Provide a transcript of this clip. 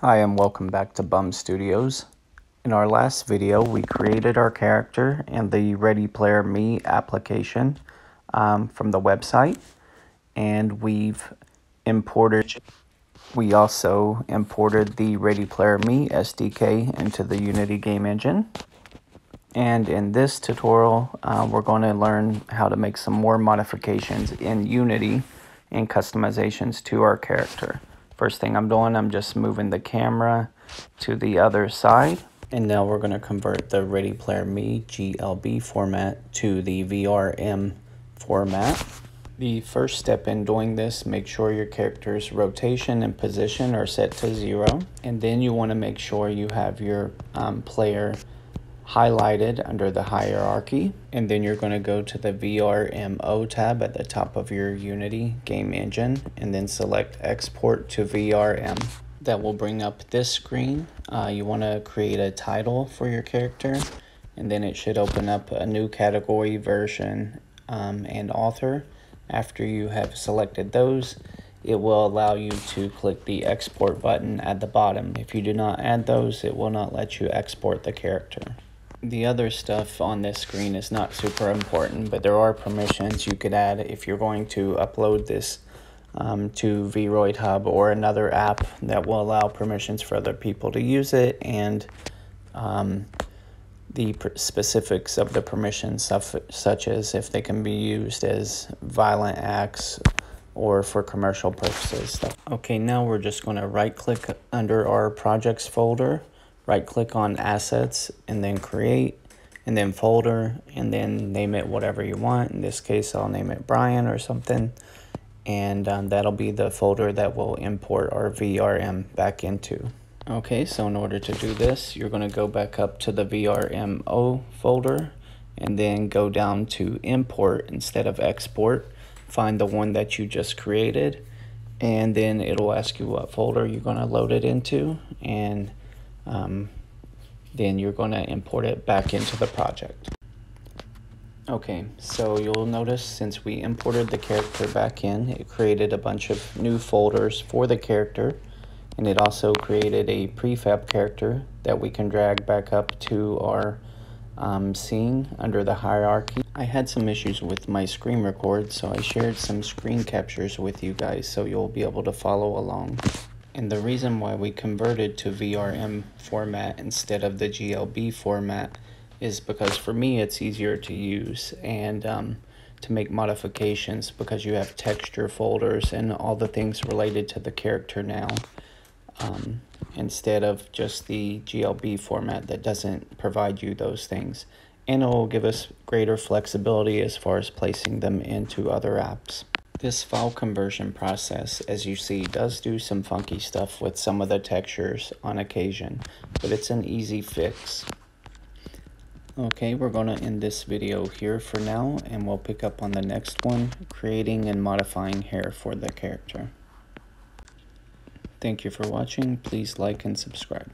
Hi and welcome back to Bum Studios. In our last video, we created our character and the Ready Player Me application um, from the website. And we've imported, we also imported the Ready Player Me SDK into the Unity game engine. And in this tutorial, uh, we're going to learn how to make some more modifications in Unity and customizations to our character. First thing I'm doing, I'm just moving the camera to the other side. And now we're going to convert the Ready Player Me GLB format to the VRM format. The first step in doing this, make sure your character's rotation and position are set to zero. And then you want to make sure you have your um, player highlighted under the hierarchy and then you're going to go to the VRMO tab at the top of your Unity game engine and then select export to VRM. That will bring up this screen. Uh, you want to create a title for your character and then it should open up a new category version um, and author. After you have selected those, it will allow you to click the export button at the bottom. If you do not add those, it will not let you export the character. The other stuff on this screen is not super important, but there are permissions you could add if you're going to upload this um, to VRoid Hub or another app that will allow permissions for other people to use it and um, the specifics of the permissions, such as if they can be used as violent acts or for commercial purposes. Okay, now we're just going to right click under our projects folder right click on assets and then create and then folder and then name it whatever you want. In this case, I'll name it Brian or something. And um, that'll be the folder that we'll import our VRM back into. Okay, so in order to do this, you're going to go back up to the VRMO folder and then go down to import instead of export. Find the one that you just created and then it'll ask you what folder you're going to load it into and um, then you're going to import it back into the project. Okay, so you'll notice since we imported the character back in, it created a bunch of new folders for the character, and it also created a prefab character that we can drag back up to our um, scene under the hierarchy. I had some issues with my screen record, so I shared some screen captures with you guys so you'll be able to follow along. And the reason why we converted to VRM format instead of the GLB format is because for me it's easier to use and um, to make modifications because you have texture folders and all the things related to the character now um, instead of just the GLB format that doesn't provide you those things. And it will give us greater flexibility as far as placing them into other apps. This file conversion process, as you see, does do some funky stuff with some of the textures on occasion, but it's an easy fix. Okay, we're going to end this video here for now, and we'll pick up on the next one, creating and modifying hair for the character. Thank you for watching. Please like and subscribe.